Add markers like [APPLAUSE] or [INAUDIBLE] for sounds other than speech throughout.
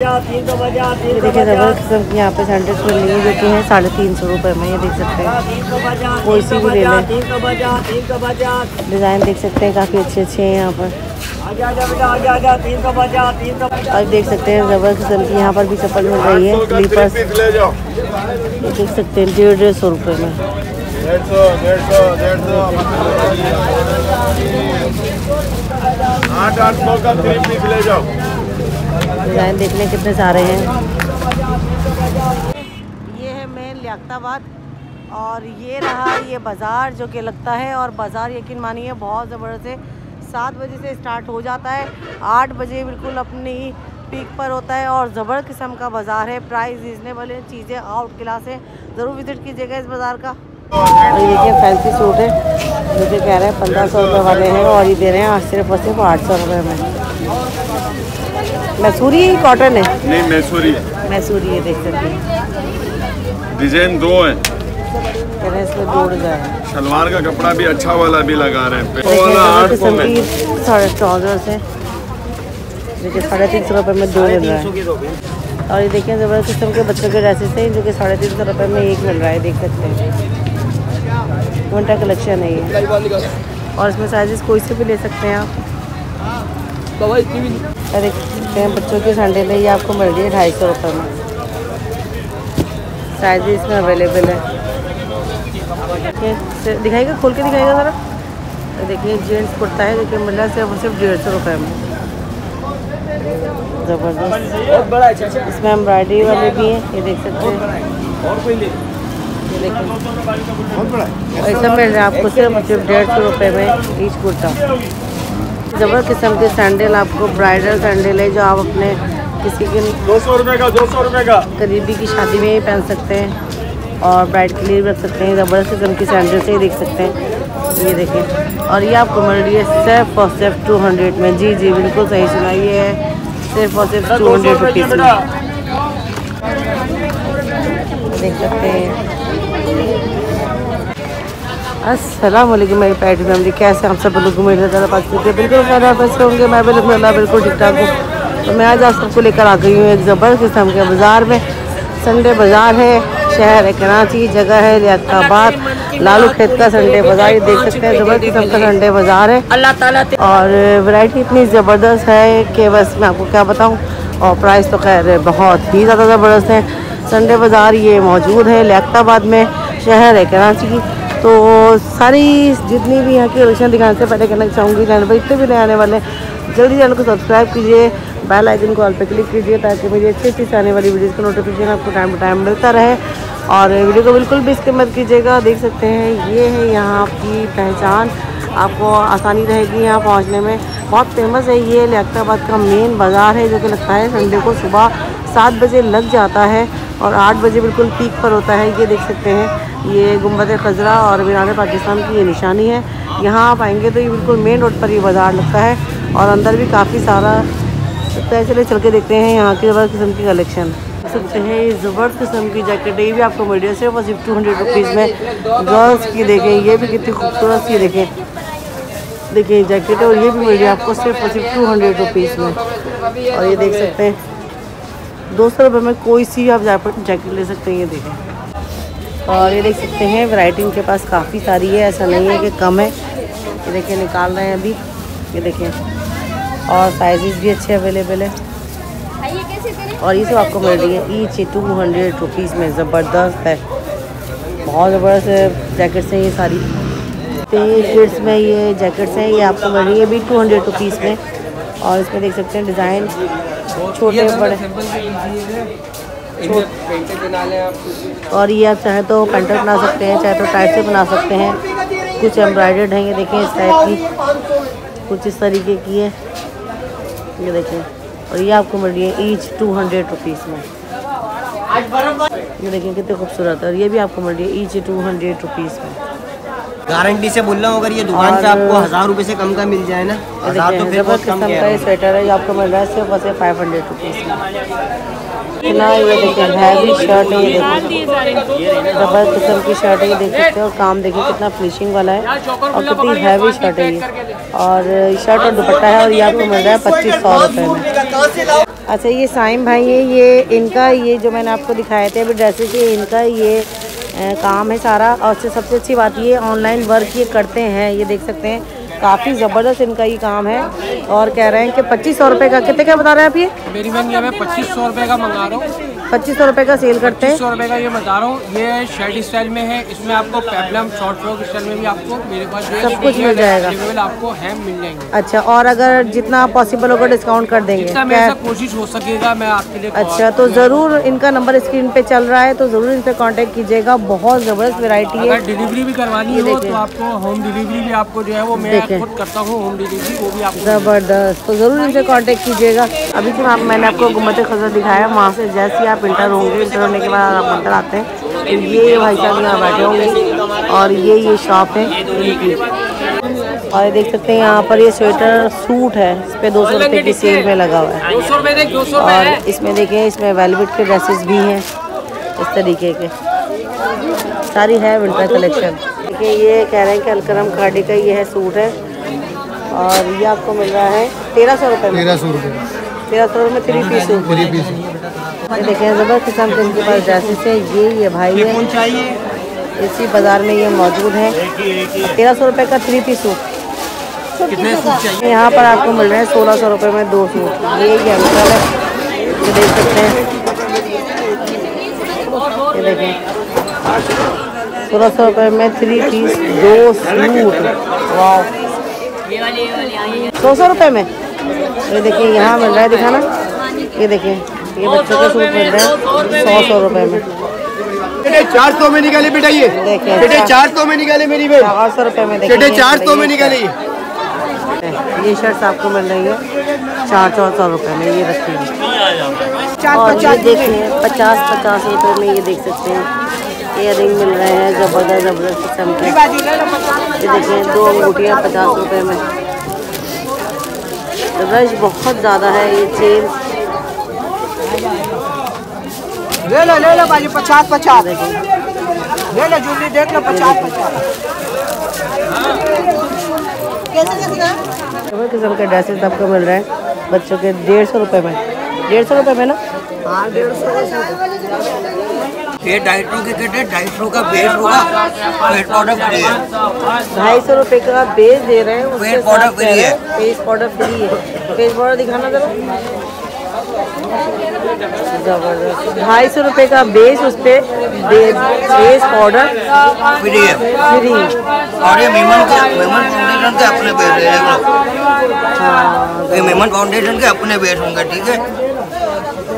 ये देखिए रबर किस्म की यहाँ पे सैंडल्स मिल रही है जो कि है साढ़े तीन सौ रुपये में ये देख सकते हैं। कोई सी भी ले लें। डिज़ाइन देख सकते हैं काफ़ी अच्छे अच्छे हैं यहाँ पर। और देख सकते हैं रबर किस्म की यहाँ पर भी चप्पल मिल रही है स्लीपर्स ये देख सकते हैं डेढ़ डेढ़ सौ रुपये में। आठ आठ सौ का थ्री पीस ले जाओ। डिज़ाइन देखने कितने सारे हैं। ये है मेन लियाकताबाद और ये रहा ये बाज़ार जो कि लगता है और बाज़ार यकीन मानिए बहुत ज़बरदस्त है। सात बजे से स्टार्ट हो जाता है। आठ बजे बिल्कुल अपनी पीक पर होता है और ज़बर किस्म का बाज़ार है। प्राइस रीजनेबल है चीज़ें आउट क्लास है। ज़रूर विज़िट कीजिएगा इस बाज़ार का। और ये देखिए फैंसी सूट है? कि कह रहे हैं पंद्रह सौ रुपये वाले हैं और ये दे रहे हैं सिर्फ़ और सिर्फ़ आठ सौ रुपये में। मैसूरी है कॉटन है? नहीं मैसूरी। मैसूरी है देख सकते हैं। डिज़ाइन दो है। सलवार का कपड़ा भी अच्छा वाला भी लगा रहे हैं। वाला आठ सौ में साढ़े ट्राउजर्स हैं। देखिए साढ़े तीन सौ रुपये में दो मिल रहा है। और ये देखिए ज़बरदस्त किस्म के बच्चों के ड्रेसेस हैं जो कि साढ़े तीन सौ रुपये में एक मिल रहा है देख सकते हैं। घंटा कलेक्शन है ये। और इसमें साइजेस कोई से भी ले सकते हैं आप। देख बच्चों के सैंडल है ये आपको मिल रही है ढाई सौ रुपये में। साइज़ इसमें अवेलेबल है। दिखाएगा खोल के दिखाएगा ज़रा। तो देखिए जेंट्स कुर्ता है देखिए मिल रहा है सिर्फ़ और सिर्फ़ डेढ़ सौ रुपये में। ज़बरदस्त। इसमें एम्ब्रॉयडरी वाले भी हैं ये देख सकते हैं। देखिए। और मिल रहा है आपको सिर्फ़ सिर्फ़ डेढ़ सौ रुपये में ईच कुर्ता। ज़बर किस्म के सैंडल आपको ब्राइडल सैंडल है जो आप अपने किसी के दो सौ रुपये का दो सौ रुपये का। करीबी की शादी में ही पहन सकते हैं और ब्राइड के लिए भी रख सकते हैं। ज़बरदस्त किस्म की सैंडल से ही देख सकते हैं। ये देखें और ये आपको मिल रही है सिर्फ़ और सिर्फ़ टू हंड्रेड में। जी जी बिल्कुल सही सुना ये है। सिर्फ़ और सिर्फ़ टू हंड्रेड रुपीज़ में। देख सकते हैं। अस्सलाम वालेकुम मेरी पैट फैमिली कैसे हम सब? लोग मेरे पास बिल्कुल खैर आप होंगे। मैं भी अल्हम्दुलिल्लाह बिल्कुल ठीक ठाक हूँ। तो मैं आज आप सबको लेकर आ गई हूँ एक ज़बरदस्त किस्म के बाज़ार में। संडे बाज़ार है शहर है कराची जगह है लियाबाद लालू खेत का संडे बाज़ार ये देख सकते हैं ज़बरदस्त किस्म का संडे बाज़ार है। अल्लाह ताला और वैरायटी इतनी ज़बरदस्त है कि बस मैं आपको क्या बताऊँ और प्राइस तो खैर बहुत ही ज़्यादा ज़बरदस्त है। संडे बाज़ार ये मौजूद है लियाबाद में शहर है कराची की। तो सारी जितनी भी यहाँ की कलेक्शन दिखाने से पहले कहना चाहूँगी, चैनल पर इतने भी नए आने वाले हैं, जल्दी चैनल को सब्सक्राइब कीजिए, बेल आइकन को ऑल क्लिक कीजिए ताकि मेरी अच्छी अच्छी से आने वाली वीडियोज़ का नोटिफिकेशन आपको टाइम टू टाइम मिलता रहे। और वीडियो को बिल्कुल भी स्किप मत कीजिएगा, देख सकते हैं, ये है यहाँ की पहचान, आपको आसानी रहेगी यहाँ पहुँचने में। बहुत फ़ेमस है ये लियाबाद का मेन बाज़ार है, जो कि लगता है संडे को सुबह सात बजे लग जाता है और आठ बजे बिल्कुल पीक पर होता है, ये देख सकते हैं। ये गुंबद खजरा और मीरान पाकिस्तान की ये निशानी है। यहाँ आप आएँगे तो ये बिल्कुल मेन रोड पर ये बाज़ार लगता है और अंदर भी काफ़ी सारा तो चले के देखते हैं यहाँ की ज़बरदस्त किस्म की कलेक्शन सकते हैं ये ज़बरदस्त किस्म की जैकेट ये भी आपको मिल रही है सिर्फ़ सिर्फ़ टू हंड्रेड रुपीज़ में। गर्ल्स की देखें, ये भी कितनी खूबसूरत सी देखें। देखिए जैकेट और ये भी मिल रही है आपको सिर्फ़ और सिर्फ़ टू हंड्रेड रुपीज़ में। और ये देख सकते हैं, दो सौ रुपये में कोई सी आप जैकेट ले सकते हैं, ये देखें। और ये देख सकते हैं वैरायटी उनके पास काफ़ी सारी है ऐसा नहीं है कि कम है। ये देखिए निकाल रहे हैं अभी। ये देखें और साइजेस भी अच्छे अवेलेबल है। और ये सब आपको मिल रही है ईच टू हंड्रेड रुपीज़ में ज़बरदस्त है। बहुत ज़बरदस्त जैकेट्स हैं ये सारी। तो ये किड्स में ये जैकेट्स हैं ये आपको मिल रही है भी टू हंड्रेड रुपीज़ में। और इसमें देख सकते हैं डिज़ाइन छोटे बड़े और ये आप चाहे तो पेंटर बना सकते हैं चाहे तो टाइट से बना सकते हैं। कुछ एम्ब्रॉयडर्ड हैं ये देखें इस टाइप की। कुछ इस तरीके की है। ये देखें। और ये आपको मिल रही है ईच टू हंड्रेड रुपीज़ में। ये देखें कितने खूबसूरत है। और ये भी आपको मिल रही है ईच टू हंड्रेड रुपीज़ में। गारंटी से बोल रहा हूँ अगर ये दुकान से आपको हज़ार रुपये से कम का मिल जाए ना हज़ार तो फिर बहुत कम का ये स्वेटर है ये आपको मिल रहा है सिर्फ़ और सिर्फ़ फाइव हंड्रेड रुपीज़ में। इतना ये देखिए हैवी शर्ट है ये देखिए। ज़बरदस्त किस्म की शर्ट है ये देख सकते हैं। और काम देखिए कितना फिनिशिंग वाला है। और कितनी हैवी शर्ट है ये। और शर्ट और दुपट्टा है और ये आपको मिल रहा है पच्चीस सौ रुपये में। अच्छा ये साइम भाई है ये इनका ये जो मैंने आपको दिखाए थे अभी ड्रेसेस ये इनका ये काम है सारा। और सबसे अच्छी बात ये ऑनलाइन वर्क ये करते हैं ये देख सकते हैं। काफ़ी ज़बरदस्त इनका ये काम है और कह रहे हैं कि पच्चीस सौ रुपये का, कितने का बता रहे हैं आप ये? मेरी बहन ये मैं पच्चीस सौ रुपये का मंगा रहा हूँ। पच्चीस सौ रुपये का सेल करते हैं। सौ रुपये का ये बता रहा हूँ ये शर्ट स्टाइल में है इसमें आपको पेपलम शॉर्ट फ्रॉक स्टाइल में भी आपको मेरे पास सब कुछ मिल जाएगा। आपको हैम मिल जाएँगे। अच्छा और अगर जितना पॉसिबल होगा डिस्काउंट कर देंगे। कोशिश हो सकेगा मैं आपके लिए अच्छा तो ज़रूर इनका नंबर स्क्रीन पे चल रहा है तो ज़रूर इनसे कॉन्टेक्ट कीजिएगा। बहुत ज़बरदस्त वेरायटी है। डिलीवरी भी करवानी हो तो आपको होम डिलीवरी भी आपको जो है वो मैं खुद करता हूँ होम डिलीवरी वो भी आपको ज़बरदस्त। तो ज़रूर इनसे कॉन्टेक्ट कीजिएगा। अभी आप मैंने आपको गुंबद खजर दिखाया वहाँ से जैसे ही आप इंटर होंगे इंटर होने के बाद आप अंदर आते हैं। तो ये भाई साहब यहाँ बैठे होंगे और ये ये शॉप है इनकी। और ये देख सकते हैं यहाँ पर ये स्वेटर सूट है इस पर दो सौ रुपये की सेल में लगा हुआ है। और इसमें देखें इसमें वेलवेट के ड्रेसेस भी हैं इस तरीके के। सारी है विंटर कलेक्शन देखिए ये कह रहे हैं कि अलकरम खाड़ी का ये है सूट है। और ये आपको मिल रहा है तेरह सौ रुपये में। तेरह सौ रुपये तेरह सौ रुपये में three piece suit three piece ये देखें ज़बरदस्त किस्म के इनके पास ड्रेसेस है। ये ये भाई है। इसी बाज़ार में ये मौजूद है। तेरह सौ रुपये का थ्री पीस सूट। कितने यहाँ पर आपको मिल रहे हैं सोलह सौ रुपये में दो सूट। ये ये अंकल है। ये देख सकते हैं। ये देखें सोलह सौ रुपये में थ्री पीस दो सूट। वाह दो सौ रुपये में? ये देखिए यहाँ मिल रहा है दिखाना। ये देखिए। ये बच्चों के सूट मिल रहे हैं। सौ सौ रुपये में। बेटे चार सौ में निकाले बेटा ये। बेटे चार सौ में निकाले मेरी बेट चार सौ रुपये में बेटे चार सौ में निकाले। ये ये शर्ट्स आपको मिल रही है। चार चार सौ रुपये में ये रखी है और ये देखिए पचास पचास रुपये में ये देख सकते हैं। रिंग मिल रहे हैं ज़बरदस्त ज़बरदस्त किस्म के। ये देखिए दो अंगूठियाँ पचास रुपये में। रश बहुत ज़्यादा है ये चेन ले लो ले लो बाजी पचास पचास। ले लो जूली देख लो पचास पचास। सभी किस्म के ड्रेसेस आपको मिल रहे हैं बच्चों के डेढ़ सौ रुपये में। डेढ़ सौ रुपये में ना? ये ढाई सौ के कटे ढाई सौ का बेस होगा पेट पाउडर फ्री है। ढाई सौ रुपये का बेस दे रहे हैं उसके फेस पाउडर फ्री है। हैं। फेस पाउडर फ्री है। फेस पाउडर दिखाना जरा। ज़बरदस्त। ढाई सौ रुपये का बेस उस पर फेस पाउडर फ्री है। फ्री और ये मेमन के मेमन फाउंडेशन के अपने बेस है देख लो। ये मेमन फाउंडेशन के अपने बेस होंगे ठीक है?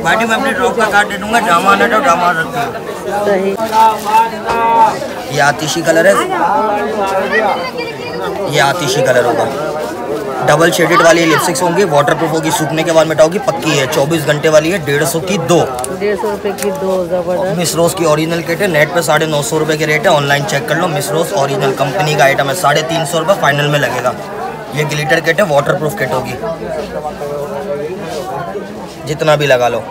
बाकी मैं अपने ड्रॉप का कार्ड दे दूँगा ड्रामा आना तो ड्रामा है सही। ये आतिशी कलर है। ये आतिशी कलर होगा। डबल शेडेड वाली लिपस्टिक्स होंगी वाटर प्रूफ होगी सूखने के बाद मिटाओगी पक्की है 24 घंटे वाली है डेढ़ सौ की दो। डेढ़ सौ रुपये की दो ज़बरदस्त। मिस रोज की ओरिजिनल किट है नेट पे साढ़े नौ सौ रुपये के रेट है ऑनलाइन चेक कर लो मिस रोज ओरिजिनल कंपनी का आइटम है साढ़े तीन सौ रुपये फाइनल में लगेगा। ये ग्लिटर किट है वाटर प्रूफ किट होगी। जितना भी लगा लो।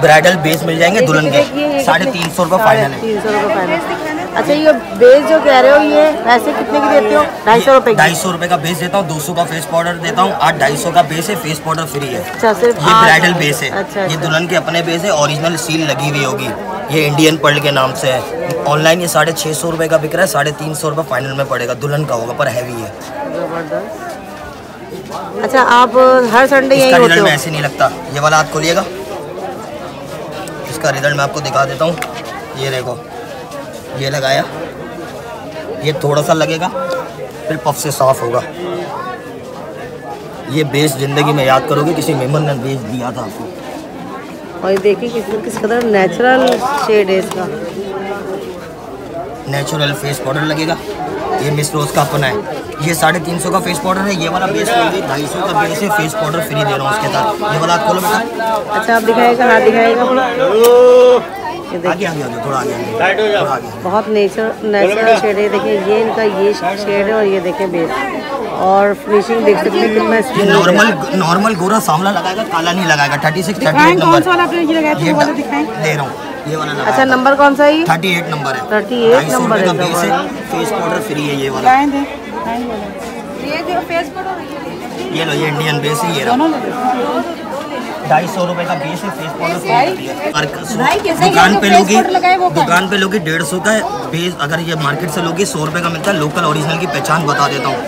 ब्राइडल बेस मिल जाएँगे दुल्हन के। साढ़े तीन सौ रुपये फाइनल है। अच्छा ये बेस जो कह रहे हो ये पैसे कितने की देते हो? ढाई सौ रुपये ढाई सौ रुपये का बेस देता हूँ दो सौ का फेस पाउडर देता हूँ आज ढाई सौ का बेस है फेस पाउडर फ्री है। अच्छा सिर्फ़ ये ब्राइडल बेस है। अच्छा ये अच्छा। दुल्हन के अपने बेस है ओरिजिनल सील लगी हुई होगी। ये इंडियन पर्ल के नाम से है। ऑनलाइन ये साढ़े छः सौ रुपये का बिक रहा है साढ़े तीन सौ रुपये फाइनल में पड़ेगा। दुल्हन का होगा पर हैवी है। अच्छा आप हर संडे इसका रिज़ल्ट में ऐसे नहीं लगता। ये वाला हाथ खोलिएगा। इसका रिज़ल्ट मैं आपको दिखा देता हूँ। ये देखो। ये लगाया। ये थोड़ा सा लगेगा फिर पफ से साफ़ होगा। ये बेस ज़िंदगी में याद करोगे किसी मेमन ने बेस दिया था आपको। और ये देखिए किस किस कदर नेचुरल शेड है इसका। नेचुरल फेस पाउडर लगेगा। ये मिस रोज का अपना है। ये साढ़े तीन सौ का फेस पाउडर है ये वाला बेस ढाई सौ का बेस है फेस पाउडर फ्री दे रहा हूँ उसके साथ। ये वाला हाथ खोलो बेटा। अच्छा आप दिखाएगा हाथ दिखाएगा ये देखिए। आगे आगे थोड़ा आगे आगे थोड़ा आगे। बहुत नेचर नेचुरल शेड है देखिए ये इनका ये शेड है और ये देखिए बेस और फिनिशिंग देख सकते हैं कितना ये है। नॉर्मल नॉर्मल गोरा सामला लगाएगा काला नहीं लगाएगा thirty six thirty eight number ये ड- दे रहा हूँ ये वाला अच्छा नंबर कौन सा है? ये थर्टी एट नंबर है 38 ढाई सौ नंबर है बेस है फेस पाउडर फ्री है ये वाला। ये लो ये इंडियन बेस है ये रहा ढाई सौ रुपए का बेस है फेस पाउडर दुकान पे लोगी? दुकान पे लोगी डेढ़ सौ का बेस अगर ये मार्केट से लोगी सौ रुपए का मिलता है लोकल ओरिजिनल की पहचान बता देता हूँ।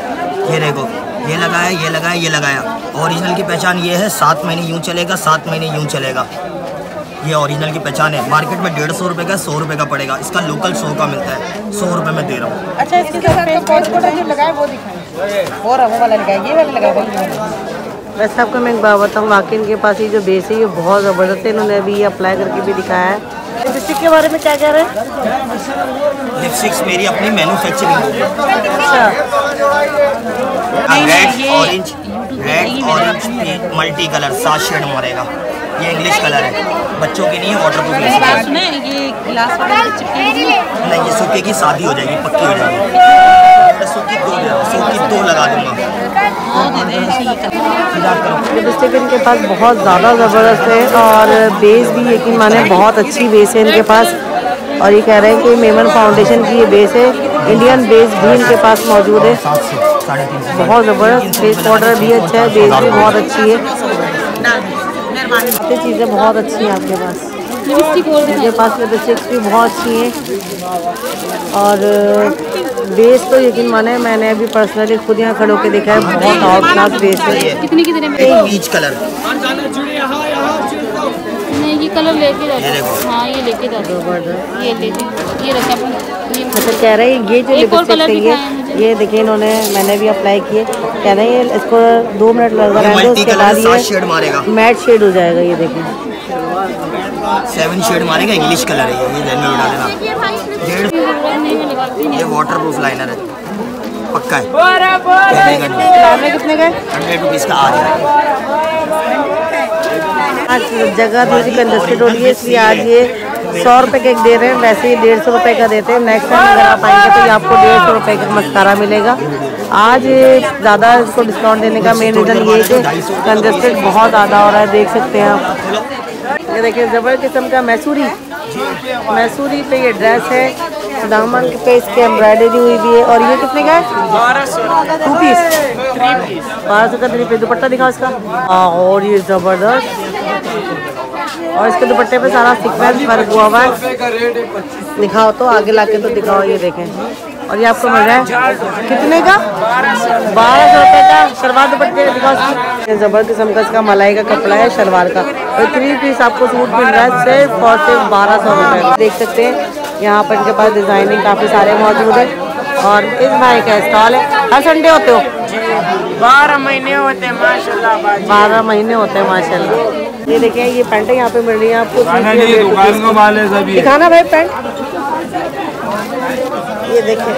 ये देखो ये लगाया ये लगाया ये लगाया। ओरिजिनल की पहचान ये है सात महीने यूँ चलेगा सात महीने यूँ चलेगा। ये ओरिजिनल की पहचान है। मार्केट में डेढ़ सौ रुपये का सौ रुपये का पड़ेगा। इसका लोकल सौ का मिलता है। सौ रुपये में दे रहा हूँ। अच्छा इसके साथ फेस पाउडर वो दिखाएँ। और वो वाला लगाए ये वाला लगाए वो लगाए वैसे आपको मैं एक बात बताऊँ वाकई इनके पास ये जो बेस है ये बहुत ज़बरदस्त है। इन्होंने अभी ये अप्लाई करके भी दिखाया है। लिपस्टिक के बारे में क्या कह रहे हैं? लिपस्टिक्स मेरी अपनी मैन्युफैक्चरिंग अच्छा। Red orange red orange multi colour सात शेड मारेगा। ये इंग्लिश कलर है। बच्चों के लिए वाटर प्रूफ नहीं ये सूखे की शादी हो जाएगी पक्की हो जाएगी। सौ की दो दे दो लगा दूँगा। वो दे दे ठीक फ़िलहाल करो। लिपस्टिक इनके पास बहुत ज़्यादा ज़बरदस्त है और बेस भी यकीन माने बहुत अच्छी बेस है इनके पास। और ये कह रहे हैं कि मेमन फाउंडेशन की ये बेस है। इंडियन बेस भी इनके पास मौजूद है। बहुत ज़बरदस्त फेस पाउडर भी अच्छा है बेस भी बहुत अच्छी है। ये चीज़ें बहुत अच्छी हैं आपके पास। मेरे पास लिपस्टिक्स भी बहुत अच्छी हैं। और बेस तो यकीन माने मैंने अभी पर्सनली खुद यहाँ खड़ो के देखा है बहुत क्लास बेस है। कितने की देने में बीच कलर ये कलर लेके जाते देखो। हाँ ये लेके जाते ज़बरदस्त। ये लेके ये रखे अपन अच्छा कह रहे हैं ये जो लिपस्टिक ये दिखाएँ मुझे। ये देखिए इन्होंने मैंने भी अप्लाई किए। कह रहे हैं इसको दो मिनट लगा रहने दो मल्टी उसके बाद ये शेड मारेगा। मैट शेड हो जाएगा ये देखिए। सेवन शेड मारेगा इंग्लिश कलर है ये ये ध्यान में लगाती ये वाटर प्रूफ लाइनर है पक्का है। का कितने गए? हंड्रेड रुपीज़ का आ जाएगा आज जगह थोड़ी कंजस्टेड हो रही है, इसलिए आज ये सौ रुपये का एक दे रहे हैं। वैसे ही डेढ़ सौ रुपये का देते हैं। नेक्स्ट टाइम अगर आप आएँगे तो ये आपको डेढ़ सौ रुपये का मस्कारा मिलेगा। आज ज़्यादा इसको डिस्काउंट देने का मेन रीज़न ये है कि कंजस्टेड बहुत ज़्यादा हो रहा है, देख सकते हैं आप। ये देखिए, ज़बर किस्म का मैसूरी। मैसूरी पे ये ड्रेस है। दामन पे इसके एम्ब्रॉयडरी हुई भी है। और ये कितने का है? टू पीस बारह सौ का थ्री पीस दुपट्टा दिखाओ इसका। हाँ और ये ज़बरदस्त। और इसके दुपट्टे पे सारा सीक्वेंस वर्क हुआ हुआ है। दिखाओ तो आगे लाके तो दिखाओ, ये देखें। और ये आपको मिल रहा है। कितने का? बारह सौ रुपये का शलवार दुपट्टे दिखाओ जबर किस्म का इसका मलाई का कपड़ा है, शलवार का। और थ्री पीस आपको सूट मिल रहा है, सिर्फ़ और सिर्फ़ बारह सौ रुपये देख सकते हैं यहाँ पर इनके पास डिज़ाइनिंग काफ़ी सारे मौजूद है। और इस भाई का स्टॉल है। हर संडे होते हो? बारह महीने होते हैं माशाल्लाह बारह महीने होते हैं माशाल्लाह। ये देखिए ये पैंटें यहाँ पे मिल रही है आपको। दिखाना भाई पैंट। ये देखिए।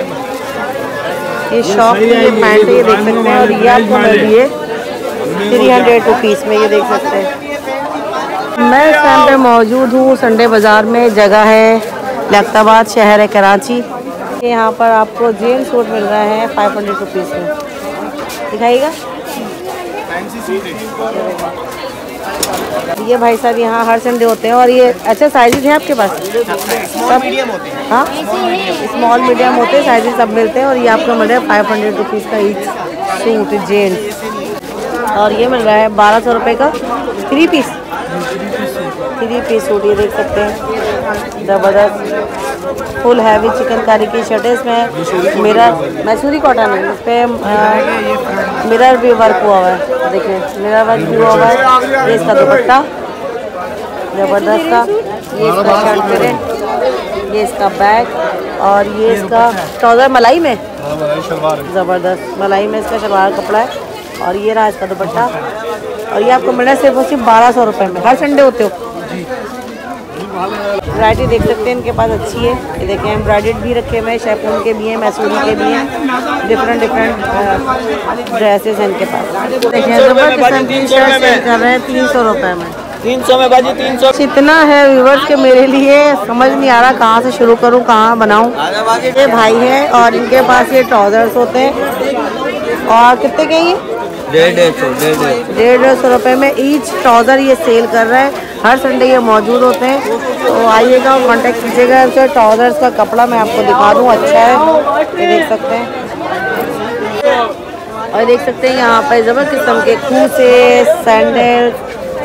ये शॉप में ये पैंट ये देख सकते हैं। और ये आपको मिल रही है थ्री हंड्रेड रुपीज़ में ये देख सकते हैं। मैं इस टाइम पे मौजूद हूँ संडे बाज़ार में जगह है। लखताबाद शहर है कराची। यहाँ पर आपको जेन सूट मिल रहा है फाइव हंड्रेड रुपीज़ में। दिखाइएगा? ये भाई साहब यहाँ हर संडे होते हैं और ये अच्छा साइजेस हैं आपके पास? सब हाँ? स्मॉल मीडियम होते हैं साइजेस सब मिलते हैं और ये आपको मिल रहा है फाइव हंड्रेड रुपीज़ का ईच सूट जेंट्स और ये मिल रहा है बारह सौ रुपये का three piece three piece suit ये देख सकते हैं। ज़बरदस्त फुल हैवी चिकनकारी की शर्ट है इसमें। मिरर मैसूरी कॉटन है इस पर मिरर भी वर्क हुआ हुआ है देखिए मिरर वर्क भी हुआ हुआ है ये इसका दुपट्टा ज़बरदस्त का ये इसका शर्ट प्रिंट ये इसका बैग और ये इसका ट्राउज़र मलाई में। ज़बरदस्त मलाई में इसका शलवार कपड़ा है और ये रहा इसका दुपट्टा। और ये आपको मिल रहा है सिर्फ़ और सिर्फ़ बारह सौ रुपये में हर संडे होते हो। वैरायटी देख सकते हैं इनके पास अच्छी है। ये देखें एम्ब्रॉयडेड भी रखे हुए हैं शेफून के भी हैं मैसूरी के भी हैं। डिफरेंट डिफरेंट ड्रेसेस हैं इनके पास। देखिए जबर किस्म की शर्ट सेल कर रहे हैं तीन सौ रुपये में। तीन सौ में बाजी तीन सौ। इतना है व्यूवर्स के मेरे लिए समझ नहीं आ रहा कहाँ से शुरू करूँ कहाँ बनाऊँ। ये भाई है और इनके पास ये ट्राउजर्स होते हैं। और कितने के ये? डेढ़ डेढ़ सौ। डेढ़ डेढ़ सौ रुपये में ईच ट्राउज़र ये सेल कर रहा है। हर संडे ये मौजूद होते हैं। तो आइएगा और कांटेक्ट कीजिएगा। इनसे ट्राउज़र्स का कपड़ा मैं आपको दिखा दूँ अच्छा है। ये देख सकते हैं। और देख सकते हैं, यहाँ पर ज़बर किस्म के खूसे सैंडल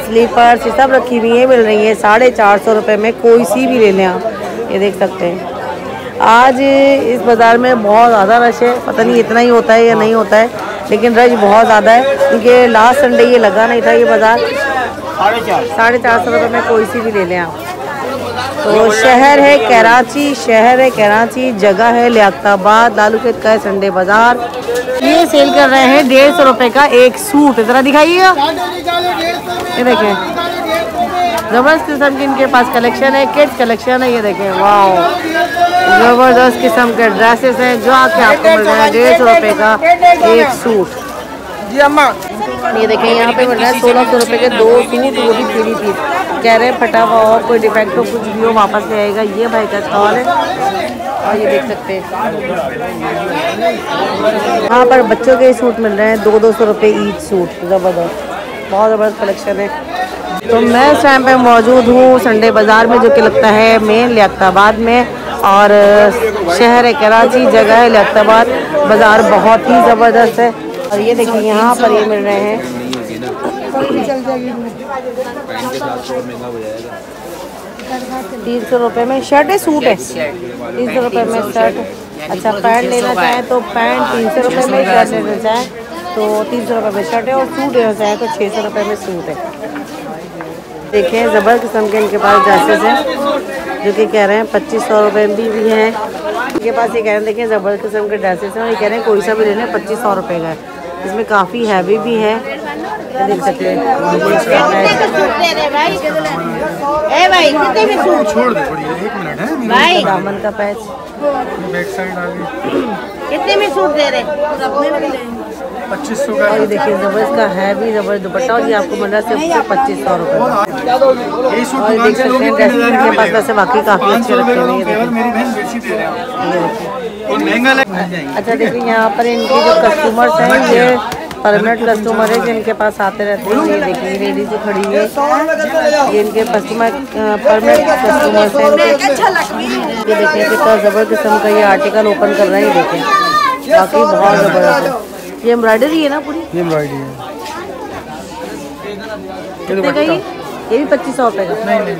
स्लीपर्स ये सब रखी हुई है, मिल रही है। साढ़े चार सौ रुपये में कोई सी भी ले लें आप। ये देख सकते हैं। आज इस बाज़ार में बहुत ज़्यादा रश है। पता नहीं इतना ही होता है या नहीं होता है, लेकिन रश बहुत ज़्यादा है। क्योंकि लास्ट संडे ये लगा नहीं था ये बाज़ार। साढ़े चार सौ। रुपये में कोई सी भी ले लें आप। तो शहर है कराची शहर है कराची जगह है लियाकताबाद लालू खेत का है संडे बाज़ार। ये सेल कर रहे हैं डेढ़ सौ रुपये का एक सूट। ज़रा दिखाइएगा ये देखें। ज़बरदस्त किस्म की इनके पास कलेक्शन है किड्स कलेक्शन है ये देखें। वाह ज़बरदस्त किस्म के ड्रेसेस हैं जो आके आपको मिल रहे हैं डेढ़ सौ रुपये का एक सूट। जी अम्मा ये देखें, यहाँ पे मिल रहा है सोलह सौ रुपये के दो सूट, वो भी थ्री पीस कह रहे हैं, फटा हुआ और कोई डिफेक्ट हो कुछ भी हो, वापस ले आएगा। ये भाई का स्टॉल है। और ये देख सकते हैं। यहाँ पर बच्चों के सूट मिल रहे हैं, दो दो सौ रुपये ईच सूट। ज़बरदस्त। बहुत ज़बरदस्त कलेक्शन है। तो मैं इस टाइम पर मौजूद हूँ संडे बाज़ार में, जो कि लगता है मेन लियाबाद में। और शहर है, कराची, जगह है लियाकताबाद बाज़ार बहुत ही ज़बरदस्त है। और ये देखिए यहाँ पर ये मिल रहे हैं। तीन सौ रुपये में शर्ट है सूट है? तीन सौ रुपये में शर्ट। अच्छा पैंट लेना चाहें तो पैंट तीन सौ रुपये में शर्ट लेना चाहें। तो तीन सौ रुपये में शर्ट है और सूट लेना चाहें तो छः सौ रुपये में सूट है। देखें ज़बर किस्म के इनके पास ड्रेसेस हैं जो कि कह रहे हैं पच्चीस सौ रुपये में भी हैं। इनके पास ये कह रहे हैं देखें ज़बर किस्म के ड्रेसेस हैं और ये कह रहे हैं कोई सा भी ले लें पच्चीस सौ रुपये का है। इसमें काफ़ी हैवी भी है। देख सकते हैं। कितने में सूट? दे थोड़ी एक मिनट है? भाई। दामन का पैच बैक साइड आ गई। कितने में सूट दे रहे? पच्चीस सौ का देखिए ज़बरदस्त का है भी ज़बरदस्त दुपट्टा और ये आपको मिल रहा है सिर्फ़ पच्चीस सौ रुपये और ये दुकान देख से सकते लोगे हैं ड्रेसेस के पास वैसे वाकई काफ़ी अच्छे रखे हुए हैं। केवल मेरी बहन बेची दे रहे हैं। और महँगा लग अच्छा देखिए यहाँ पर इनके जो कस्टमर्स हैं ये परमानेंट कस्टमर है जिनके पास आते रहते हैं। ये देखिए ये लेडी जो खड़ी है ये इनके कस्टमर परमानेंट कस्टमर्स हैं। इनके ये देखिए कितना ज़बर किस्म का ये आर्टिकल ओपन कर रहे हैं ये देखिए बाकी बहुत ज़बरदस्त है। ये एम्ब्रॉयडरी है ना पूरी? ये एम्ब्रॉयडरी है। कितने का ये भी पच्चीस सौ रुपये का। नहीं नहीं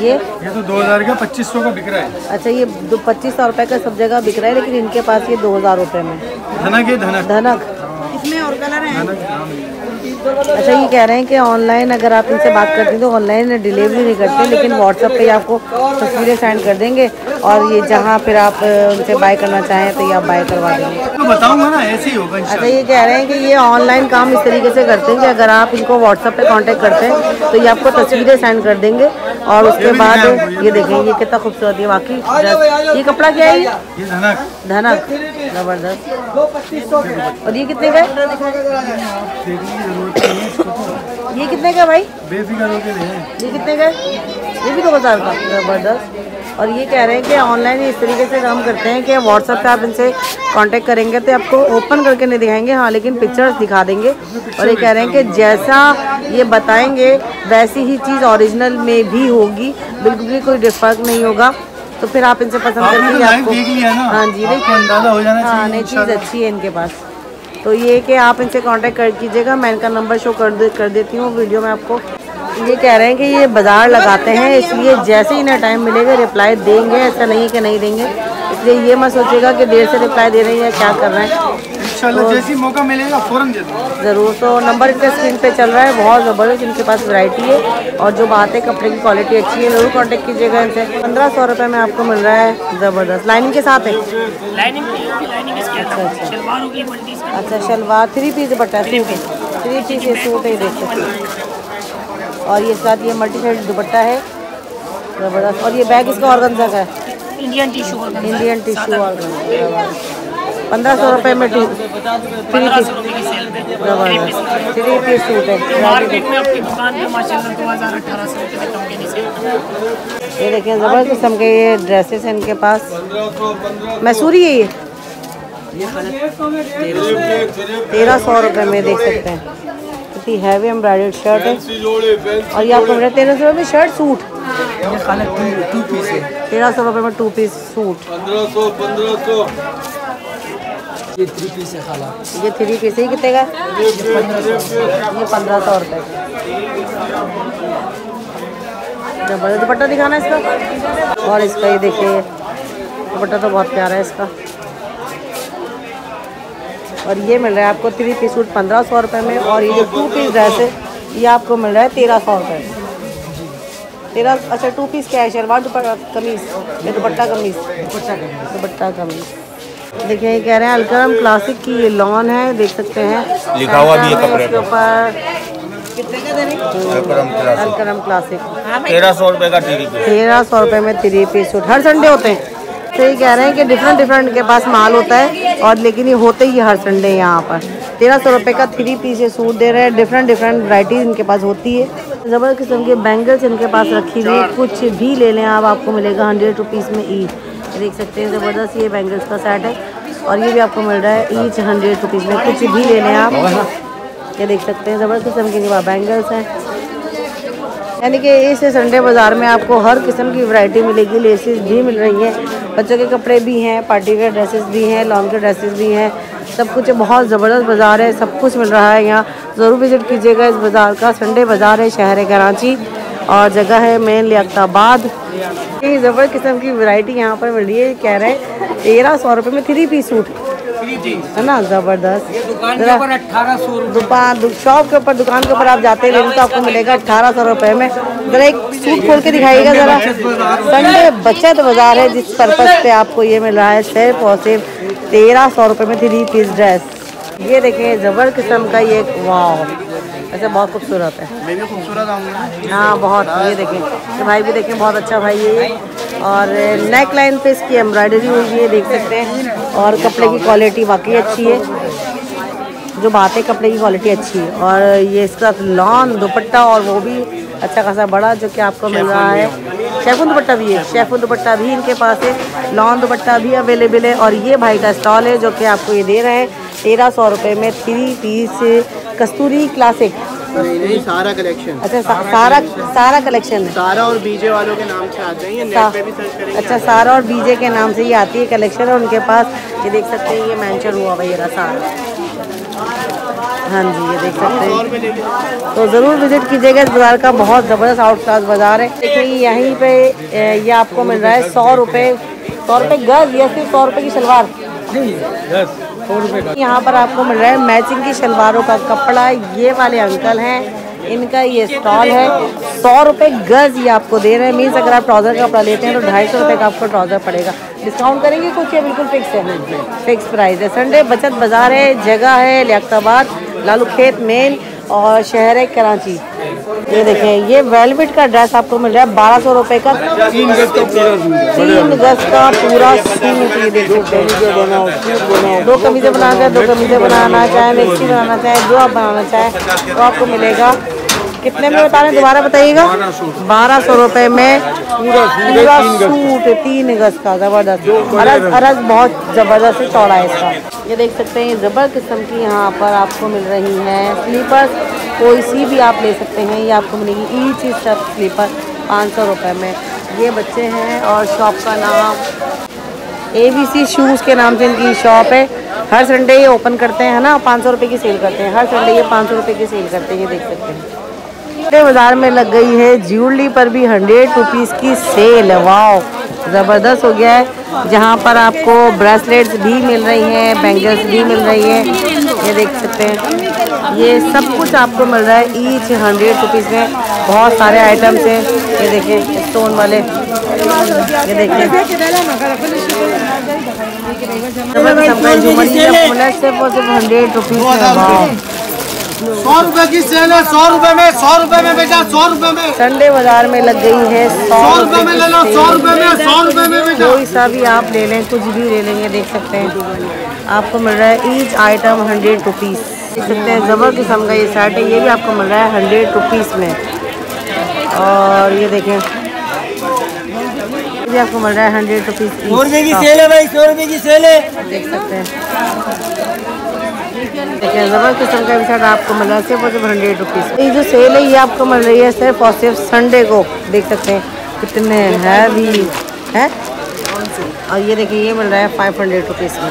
ये? ये तो दो हज़ार का पच्चीस सौ का बिक रहा है। अच्छा ये दो पच्चीस सौ रुपये का सब जगह बिक रहा है लेकिन इनके पास ये दो हज़ार रुपये में। धनक ये धनक। धनक। इसमें और कलर है। धनक नाम है। अच्छा ये कह रहे हैं कि ऑनलाइन अगर आप इनसे बात करते हैं तो ऑनलाइन डिलीवरी नहीं करते लेकिन व्हाट्सएप पे आपको तस्वीरें सेंड कर देंगे। और ये जहाँ फिर आप उनसे बाय करना चाहें तो ये आप बाय करवा देंगे। तो बताऊँगा ना ऐसे ही होगा अच्छा ये कह रहे हैं कि ये ऑनलाइन काम इस तरीके से करते हैं कि अगर आप इनको व्हाट्सएप पे कांटेक्ट करते हैं तो ये आपको तस्वीरें सेंड कर देंगे। और उसके बाद ये देखें ये कितना खूबसूरत है वाकई ये कपड़ा क्या है ये? ये धनक। धनक। ज़बरदस्त। और ये कितने का। नहीं ये कितने का भाई? बेफिक्र ये कितने का ये भी दो हज़ार का ज़बरदस्त। और ये कह रहे हैं कि ऑनलाइन इस तरीके से काम करते हैं कि व्हाट्सएप पे आप इनसे कांटेक्ट करेंगे तो आपको ओपन करके नहीं दिखाएँगे हाँ लेकिन पिक्चर्स दिखा देंगे। और ये कह रहे हैं कि जैसा ये बताएँगे वैसी ही चीज़ ओरिजिनल में भी होगी। बिल्कुल भी कोई डिफर्क नहीं होगा। तो फिर आप इनसे पसंद करके तो आपको। हाँ जी नहीं हो जाना हाँ नहीं चीज़ अच्छी है इनके पास। तो ये कि आप इनसे कांटेक्ट कर कीजिएगा, मैं इनका नंबर शो कर दे, कर देती हूँ वीडियो में आपको। ये कह रहे हैं कि ये बाज़ार लगाते हैं इसलिए जैसे ही इन्हें टाइम मिलेगा रिप्लाई देंगे ऐसा नहीं है कि नहीं देंगे। इसलिए ये मत सोचेगा कि देर से रिप्लाई दे रहे हैं या क्या कर रहे हैं। इंशाल्लाह जैसे मौका मिलेगा फ़ौरन ज़रूर तो नंबर इनका स्क्रीन पे चल रहा है बहुत ज़बरदस्त इनके पास वैरायटी है और जो बात है कपड़े की क्वालिटी अच्छी है ज़रूर कांटेक्ट कीजिएगा इनसे। पंद्रह सौ रुपये में आपको मिल रहा है ज़बरदस्त। लाइनिंग के साथ है? लाइनिंग लाइनिंग अच्छा अच्छा। शलवार अच्छा shalwar three piece dupatta three piece three piece ये सूट है ये देख सकते हैं। और ये साथ ये मल्टी साइड दुपट्टा है। ज़बरदस्त और ये बैग इसका ऑर्गन का है? इंडियन टिश्यू और इंडियन टिश्यू पंद्रह सौ रुपये में टू थ्री पीस ज़बरदस्त थ्री पीस सूट है। मार्केट में आपकी दुकान पे माशाल्लाह दो हज़ार अठारह सौ रुपये से कम के नहीं सेल ये देखिए ज़बरदस्त किस्म के ये ड्रेसेस हैं इनके पास। मैसूरी है ये? तेरह सौ। रुपये में देख सकते हैं। कितनी हैवी एम्ब्रॉयडर्ड शर्ट है। और ये आपको मिल है तेरह सौ रुपये में शर्ट सूट टू पीस है। तेरह सौ रुपये में टू पीस सूट पंद्रह सौ पंद्रह सौ। ये थ्री पीस है खाला। ये थ्री पीस ही कितने का? ये पंद्रह सौ रुपये ज़बरदस्त दुपट्टा दिखाना इसका। और इसका ये देखिए दुपट्टा तो बहुत प्यारा है इसका। और ये मिल रहा है आपको थ्री पीस सूट पंद्रह सौ रुपये में और ये जो टू पीस ड्रेस है ये आपको मिल रहा है तेरह सौ रुपये में। तेरह अच्छा टू पीस क्या है? शलवार दुपट्टा कमीज। ये दुपट्टा कमीज। दुपट्टा कमीज। देखिए ये कह रहे हैं अलकरम क्लासिक की ये लॉन है देख सकते हैं। लिखा हुआ भी है कपड़े इसके पे। ऊपर। कितने का अलकरम क्लासिक। तेरह सौ रुपए का तेरह सौ रुपये में थ्री पीस सूट हर संडे होते हैं। तो ये कह रहे हैं कि डिफरेंट डिफरेंट के पास माल होता है और लेकिन ये होते ही हर संडे यहाँ पर। तेरह सौ रुपये का थ्री पीस ये सूट दे रहे हैं। डिफरेंट डिफरेंट वराइटीज़ इनके पास होती है। ज़बरदस्त किस्म के बैंगल्स इनके पास रखी हुई। कुछ भी ले लें आप, आपको मिलेगा हंड्रेड रुपीज़ में ईच देख सकते हैं, ज़बरदस्त ये बैंगल्स का सेट है। और ये भी आपको मिल रहा है ईच हंड्रेड रुपीज़ में। कुछ भी ले लें आप। ये देख सकते हैं, ज़बरदस्त किस्म के बैंगल्स हैं। यानी कि इस संडे बाज़ार में आपको हर किस्म की वैरायटी मिलेगी लेसेस भी मिल रही हैं, बच्चों के कपड़े भी हैं पार्टी वेयर ड्रेसेस भी हैं लॉन्ग के ड्रेसेस भी हैं, सब कुछ बहुत ज़बरदस्त बाज़ार है, सब कुछ मिल रहा है यहाँ। ज़रूर विज़िट कीजिएगा इस बाज़ार का संडे बाज़ार है, शहर कराची, और जगह है मेन लियाबाद ज़बरदस्त किस्म की वैरायटी यहाँ पर मिल रही है कह रहे हैं, तेरह सौ रुपये में थ्री पीस सूट है ना? ज़बरदस्त। दुकान शॉप के ऊपर दुकान के ऊपर आप जाते हैं तो आपको मिलेगा अठारह सौ रुपए में। जरा एक सूट खोल के दिखाईगा जरा। संडे बचत बाज़ार है जिस पर्पज पे आपको ये मिल रहा है सिर्फ़ और सिर्फ़ तेरह सौ रुपए में थ्री पीस ड्रेस। ये देखें जबर किस्म का ये वाह ऐसे बहुत खूबसूरत है। मैं भी खूबसूरत आऊँगा हाँ बहुत ये देखें ये भाई भी देखें बहुत अच्छा भाई है ये। और नेक लाइन पे इसकी एम्ब्रॉयडरी हुई है देख सकते हैं। और कपड़े की क्वालिटी वाकई अच्छी है। जो बात है कपड़े की क्वालिटी अच्छी है। और ये इसका लॉन दुपट्टा और वो भी अच्छा खासा बड़ा जो कि आपको मिल रहा है। शेफुन दुपट्टा भी है। शेफुन दुपट्टा भी इनके पास है। लॉन दुपट्टा भी अवेलेबल है। और ये भाई का स्टॉल है जो कि आपको ये दे रहे हैं। तेरह सौ रुपये में थ्री पीस कस्तूरी क्लासिक। नहीं सारा कलेक्शन अच्छा सा, सारा सारा कलेक्शन है। सारा और बीजे वालों के नाम से आते हैं सा- नेट पे भी सर्च करेंगे अच्छा सारा और बीजे के नाम से ये आती है कलेक्शन और उनके पास ये देख सकते हैं ये मेंशन हुआ हुआ ये रहा सारा। हाँ जी ये देख सकते हैं। तो ज़रूर विज़िट कीजिएगा इस बाज़ार का बहुत ज़बरदस्त आउट क्लास बाज़ार है। देखिए यहीं पे ये आपको मिल रहा है सौ रुपये सौ रुपये गज या फिर सौ रुपये की शलवार यहाँ पर आपको मिल रहा है मैचिंग की शलवारों का कपड़ा ये वाले अंकल हैं इनका ये स्टॉल है। सौ रुपये गज ये आपको दे रहे हैं। मीन्स अगर आप ट्राउज़र का कपड़ा लेते हैं तो ढाई सौ रुपये का आपको ट्राउज़र पड़ेगा। डिस्काउंट करेंगे कुछ ये बिल्कुल फिक्स है? फिक्स प्राइस है। संडे बचत बाज़ार है जगह है लियाबाद लालू खेत मेन और शहर है कराची। ये देखें ये वेलवेट का ड्रेस आपको मिल रहा है बारह सौ रुपए का तीन गज का तीन गज का पूरा सूट ये देख सकते हैं दो कमीज़ें बनाना चाहे दो कमीज़ें बनाना चाहे मिक्सी बनाना चाहे जो आप बनाना चाहें तो आपको मिलेगा। कितने में बता रहे दोबारा बताइएगा। बारह सौ रुपये में पूरा सूट तीन गज का। ज़बरदस्त। अरज अरज बहुत ज़बरदस्त चौड़ा है इसका। ये देख सकते हैं ज़बर किस्म की यहाँ पर आपको मिल रही है। स्लीपर्स कोई सी भी आप ले सकते हैं ये आपको मिलेगी। ईच सब स्लीपर पाँच सौ रुपये में। ये बच्चे हैं और शॉप का नाम ए बी सी शूज़ के नाम से इनकी शॉप है। हर संडे ये ओपन करते हैं है ना? पाँच सौ रुपये की सेल करते हैं। हर संडे ये पाँच सौ रुपये की सेल करते हैं ये देख सकते हैं। बाज़ार में लग गई है। ज्वेलरी पर भी हंड्रेड रुपीज़ की सेल। वाओ, ज़बरदस्त हो गया है। जहाँ पर आपको ब्रेसलेट्स भी मिल रही हैं, बैंगल्स भी मिल रही हैं। ये देख सकते हैं। ये सब कुछ आपको मिल रहा है ईच हंड्रेड रुपीज़ में। बहुत सारे आइटम्स हैं। ये देखें स्टोन वाले। ये देखें सिर्फ़ और सिर्फ़ हंड्रेड रुपीज़ में। सौ रुपए की सेल है सौ रुपए में सौ रुपए में बेचा सौ रुपए में। संडे बाज़ार में लग गई है सौ रुपए में ले लो सौ रुपए में सौ रुपए में बेचा कोई सा भी आप ले लें कुछ भी ले लेंगे देख सकते हैं। आपको मिल रहा है ईच आइटम हंड्रेड रुपीज़ देख सकते हैं ज़बर किस्म का ये सेट है ये भी आपको मिल रहा है हंड्रेड रुपीज़ में। और ये देखें ये भी आपको मिल रहा है हंड्रेड रुपीज़ सौ रुपए की सेल है भाई सौ रुपए की सेल है। देख सकते हैं। देखिए ज़बर किस्म का भी आपको मिल रहा है सिर्फ़ और सिर्फ़ हंड्रेड रुपीज़ ये जो सेल है ये आपको मिल रही है सिर्फ़ और सिर्फ़ संडे को। देख सकते हैं कितने हैवी है और ये देखिए ये मिल रहा है फाइव हंड्रेड रुपीज़ में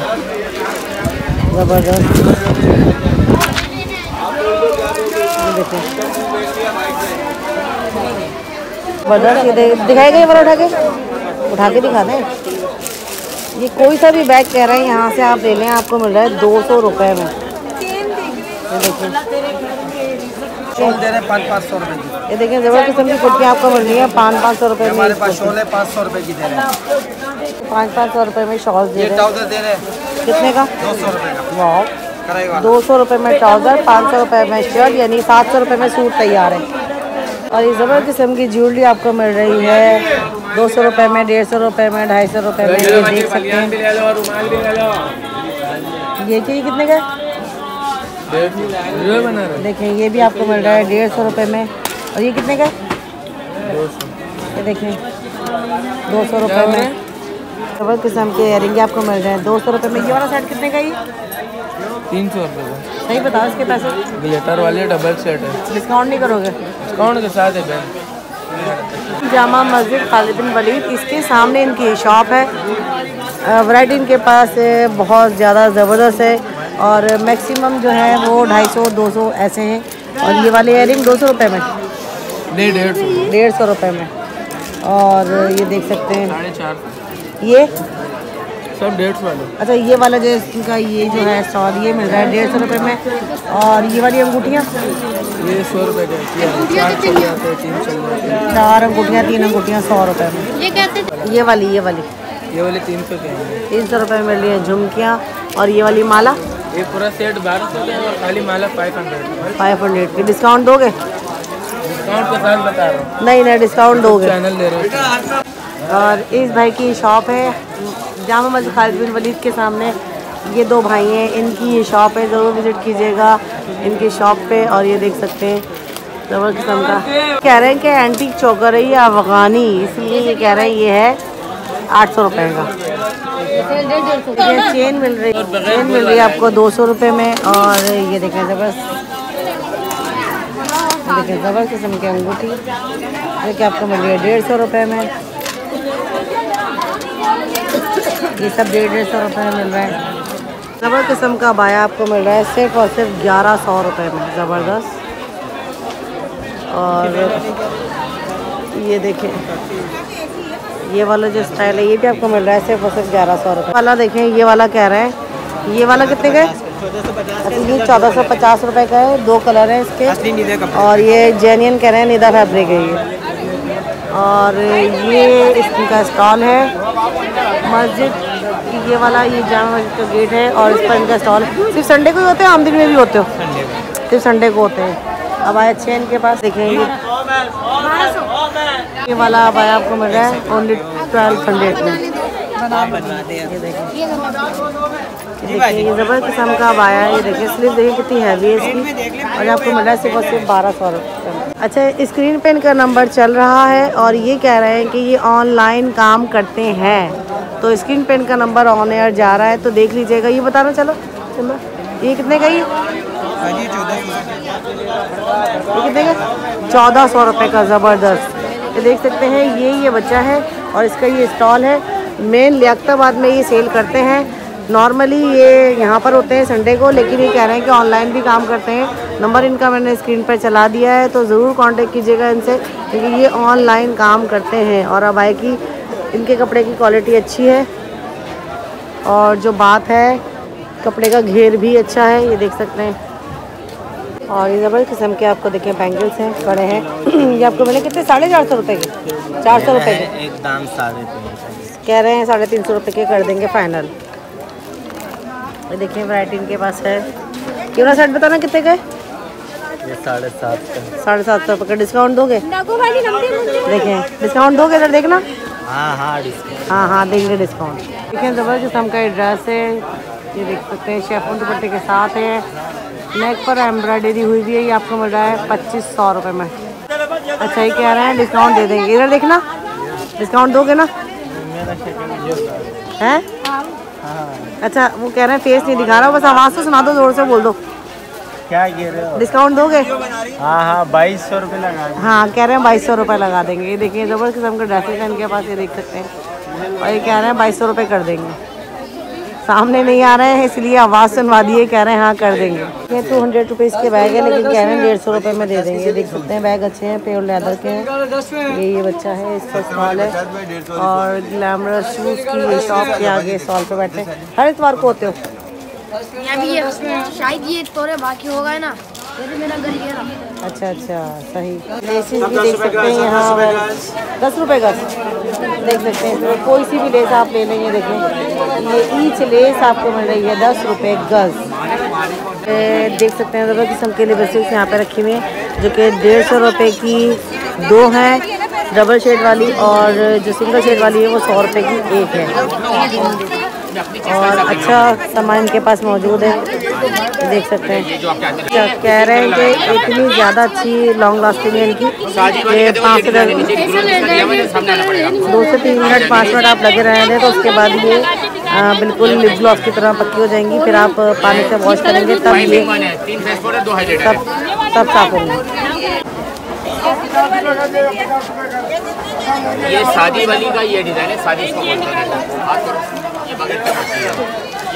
ज़बरदस्त। देखिए। ज़बरदस्त दिखाएगा ये वाला उठा के? उठा के दिखा दें। ये कोई सा भी बैग कह रहे हैं यहाँ से आप ले लें आपको मिल रहा है दो सौ रुपये में। ये देखिए। हैं जबर किस्म की कुर्तियाँ आपको मिल रही है पाँच पाँच सौ रुपये में हमारे एक पास कुर्ती। शॉल पाँच सौ रुपए की दे रहे हैं। पाँच पाँच सौ रुपये में शॉल दे रहे हैं। ट्राउज़र दे रहे हैं। कितने का? दो सौ रुपए का। वाह दो सौ रुपये में ट्राउज़र पाँच सौ रुपये में शर्ट यानी सात सौ रुपये में सूट तैयार है। और ये ज़बर किस्म की ज्वेलरी आपको मिल रही है। दो सौ रुपये में डेढ़ सौ रुपये में ढाई सौ रुपये में ये देख सकते हैं। ले लो रुमाल भी ले लो ये ये कितने का? है? देखें ये भी आपको मिल रहा है डेढ़ सौ रुपये में। और ये कितने का? ये देखें दो सौ रुपये में। डबल किस्म के इयरिंग आपको मिल रहे हैं। दो सौ रुपये में ये वाला सेट कितने का ये? तीन सौ रुपये का। सही बताओ इसके पैसे। ग्लिटर वाले डबल सेट है। डिस्काउंट नहीं करोगे? डिस्काउंट के साथ है बहन। जामा मस्जिद खालिद बिन वलीद इसके सामने इनकी शॉप है। वैरायटी इनके पास बहुत ज़्यादा ज़बरदस्त है और मैक्सिमम जो है वो ढाई सौ दो सौ ऐसे हैं। और ये वाले एयरिंग दो सौ रुपये में। डेढ़ सौ। रुपये में। और ये देख सकते हैं। ये सब डेढ़ सौ वाले। अच्छा ये वाला जो है इनका ये जो है स्टॉल ये मिल रहा है डेढ़ सौ रुपये में। और ये वाली अंगूठियाँ? ये सौ रुपये का चार चल तीन चल जाते हैं। चार अंगूठियाँ तीन अंगूठियाँ सौ रुपये में। ये वाली ये वाली। ये वाले तीन सौ तीन सौ रुपये में मिल रही है झुमकियाँ। और ये वाली माला? ये पूरा सेट बारह सौ का और खाली माला फाइव हंड्रेड फाइव हंड्रेड की। डिस्काउंट दोगे? डिस्काउंट के साथ बता रहा हूँ। नहीं नहीं डिस्काउंट दोगे। चैनल दे रहे और इस भाई की शॉप है जामा मस्जिद खालिद बिन वलीद के सामने। ये दो भाई हैं, इनकी ये शॉप है, ज़रूर विज़िट कीजिएगा इनकी शॉप पे और ये देख सकते हैं जबर किस्म का। कह रहे हैं कि एंटीक चौकर है, ये अफगानी, इसलिए ये कह रहे हैं ये है आठ सौ रुपये का। ये चेन मिल रही है चेन मिल रही है आपको दो सौ रुपये में और ये देखें ज़बरदस्त। देखिए ज़बर किस्म की अंगूठी कि आपको मिल रही है डेढ़ सौ रुपये में। ये सब डेढ़ डेढ़ सौ रुपये में मिल रहा है। ज़बर किस्म का बाया आपको मिल रहा है सिर्फ़ और सिर्फ़ ग्यारह सौ रुपये में ज़बरदस्त। और ये देखें ये वाला जो स्टाइल है ये भी आपको मिल रहा है सिर्फ़ और सिर्फ़ ग्यारह सौ रुपये वाला देखें ये वाला कह रहे हैं ये वाला कितने का है? ये चौदह सौ पचास रुपये का है दो कलर है इसके। और ये जेनियन कह रहे हैं निदा फैब्रिक है ये। और ये इसका स्टॉल है मस्जिद ये वाला ये जामा मस्जिद का गेट है और इस पर इनका स्टॉल सिर्फ़ संडे को ही होते हैं आम दिन में भी होते हो? सिर्फ़ संडे को होते हैं। अब आए अच्छे इनके पास देखेंगे। ये वाला अब आया आपको मिल रहा है ओनली ट्वेल्व हंड्रेड में। देखिए ये ज़बर किस्म का आया है ये देखिए स्लीव देखिए कितनी हैवी है इसकी। और आपको मिला है सिर्फ़ और सिर्फ़ बारह सौ रुपये अच्छा स्क्रीन पे इनका नंबर चल रहा है और ये कह रहे हैं कि ये ऑनलाइन काम करते हैं। तो स्क्रीन पेन का नंबर ऑन एयर जा रहा है तो देख लीजिएगा। ये बताना चलो। चलो। ये कितने का ये? ये कितने का? चौदह सौ रुपये का ज़बरदस्त। ये देख सकते हैं ये ये बच्चा है और इसका ये स्टॉल है। मेन लियाकताबाद में ये सेल करते हैं। नॉर्मली ये यहाँ पर होते हैं संडे को लेकिन ये कह रहे हैं कि ऑनलाइन भी काम करते हैं। नंबर इनका मैंने स्क्रीन पर चला दिया है तो ज़रूर कांटेक्ट कीजिएगा इनसे क्योंकि ये ऑनलाइन काम करते हैं। और अब आए कि इनके कपड़े की क्वालिटी अच्छी है और जो बात है कपड़े का घेर भी अच्छा है ये देख सकते हैं। और ये ज़बरदस्त किस्म के आपको देखें बैंगल्स हैं कड़े हैं। [CLEARS THROAT] ये आपको मिले कितने? साढ़े चार सौ रुपये के। चार सौ रुपये के। एक दाम साढ़े कह रहे हैं साढ़े तीन सौ रुपये के कर देंगे फाइनल ये देखिए वैरायटी इनके पास है। क्यों ना सेट बताना कितने का है? साढ़े सात का। साढ़े सात सौ रुपये का डिस्काउंट दोगे? देखें डिस्काउंट दोगे इधर देखना? हाँ हाँ डिस्काउंट हाँ हाँ देंगे डिस्काउंट देखिए ज़बरदस्त किस्म का ड्रेस है। ये देख सकते हैं शेफोन दुपट्टे के साथ है। नेक पर एम्ब्रॉयडरी हुई भी है ये आपको मिल रहा है पच्चीस सौ रुपये में। अच्छा ये कह रहे हैं डिस्काउंट दे देंगे। इधर देखना। डिस्काउंट दोगे ना? हैं। अच्छा वो कह रहे हैं फेस नहीं दिखा रहा बस आवाज़ तो सुना दो ज़ोर से बोल दो। क्या कह रहे हो? डिस्काउंट दोगे? हाँ हाँ बाईस सौ रुपये लगा हाँ कह रहे हैं बाईस सौ रुपये लगा देंगे। ये देखिए ज़बरदस्त किस्म के ड्रेसेस हैं इनके पास ये देख सकते हैं। और ये कह रहे हैं बाईस सौ रुपये कर देंगे। सामने नहीं आ रहे हैं इसलिए आवाज़ सुनवा दिए कह रहे हैं हाँ कर देंगे। ये टू हंड्रेड रुपीज़ के बैग है लेकिन कह रहे हैं डेढ़ सौ रुपये में दे देंगे। देख सकते हैं बैग अच्छे हैं प्योर लेदर के हैं। ये ये बच्चा है इसका स्टॉल है। और ग्लैमर शूज़ की ये शॉप के आगे स्टॉल पे बैठे हैं। हर इतवार को होते हो। यहाँ भी ये शायद ये तोरे बाकी होगा ना। रहा अच्छा अच्छा सही। लेसेस भी देख सकते हैं यहाँ। पर दस रुपए का देख सकते हैं। इसमें कोई सी भी लेस आप ले लेंगे देखें ये ईच लेस आपको मिल रही है दस रुपए गज। देख सकते हैं दोनों किस्म के लिपस्टिक्स यहाँ पे रखी हुई हैं जो कि डेढ़ सौ रुपये की दो हैं डबल शेड वाली और जो सिंगल शेड वाली है वो सौ रुपये की एक है। और अच्छा सामान इनके पास मौजूद है। देख सकते हैं। अच्छा, कह रहे हैं कि इतनी ज़्यादा अच्छी लॉन्ग लास्टिंग है इनकी। पाँच दो से तीन मिनट पाँच मिनट आप लगे रहेंगे तो उसके बाद ये आ, बिल्कुल लिप ग्लॉस की तरह पक्की हो जाएँगी। फिर आप पानी से वॉश करेंगे तब ये तब तब साफ़ होंगे। ये शादी वाली का ये डिज़ाइन है शादी इसको बोलते हैं।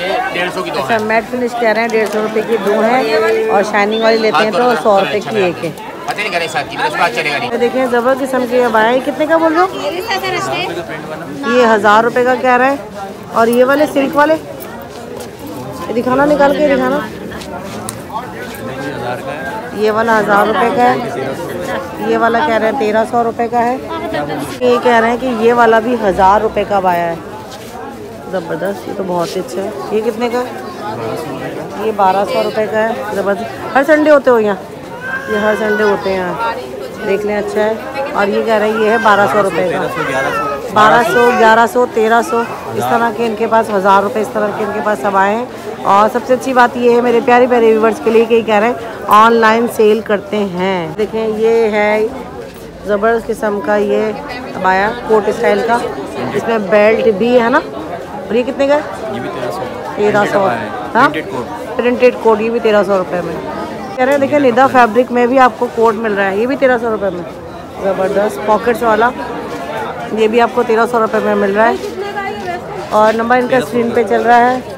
है डेढ़ सौ की दो अच्छा मैट फिनिश कह रहे हैं डेढ़ सौ रुपये की दो है और शाइनिंग वाली लेते हैं तो सौ रुपये की एक है। पता नहीं साथ की चलेगा नहीं। देखें ज़बर किस्म के अब आए कितने का बोल रहे हो? ये हज़ार रुपये का कह रहे हैं। और ये वाले सिल्क वाले? दिखाना निकाल के दिखाना। ये वाला हज़ार रुपये का है। ये वाला कह रहे हैं तेरह सौ रुपये का है। ये कह रहे हैं कि ये वाला भी हज़ार रुपये का आया है। ज़बरदस्त ये तो बहुत ही अच्छा है। ये कितने का है? ये बारह सौ रुपये का है ज़बरदस्त। हर संडे होते हो यहाँ? ये हर संडे होते हैं यहाँ। देख लें अच्छा है। और ये कह रहे हैं ये है बारह सौ रुपये का। बारह सौ ग्यारह सौ तेरह सौ। इस तरह के इनके पास हज़ार रुपये इस तरह के इनके पास सब आए हैं। और सबसे अच्छी बात ये है मेरे प्यारे प्यारे व्यूवर्स के लिए कि ये कह रहे हैं ऑनलाइन सेल करते हैं। देखें ये है ज़बरदस्त किस्म का ये अबाया कोट स्टाइल का। इसमें बेल्ट भी है ना? और ये कितने का है? तेरह सौ। हाँ। प्रिंटेड कोड ये भी तेरह सौ रुपये में। कह रहे हैं देखिए निदा फैब्रिक में भी आपको कोड मिल रहा है। ये भी तेरह सौ रुपये में। ज़बरदस्त। पॉकेट्स वाला। ये भी आपको तेरह सौ रुपये में मिल रहा है। और नंबर इनका स्क्रीन पे चल रहा है।